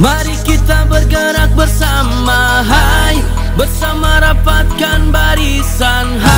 Mari kita bergerak bersama Hai. Bersama rapatkan barisan Hai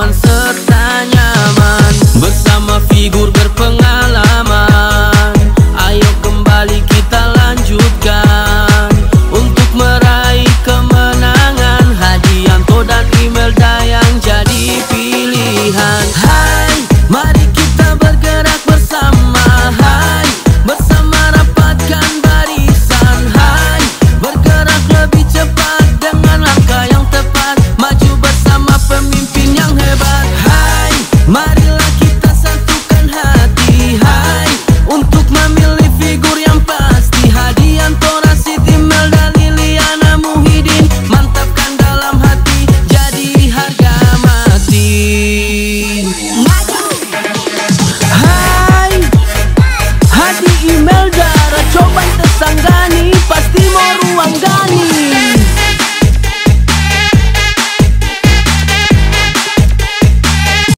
aman serta nyaman Bersama figur berpengalaman. Ayo kembali kita lanjutkan. Untuk meraih kemenangan Hadianto dan Imelda yang jadi pilihan. see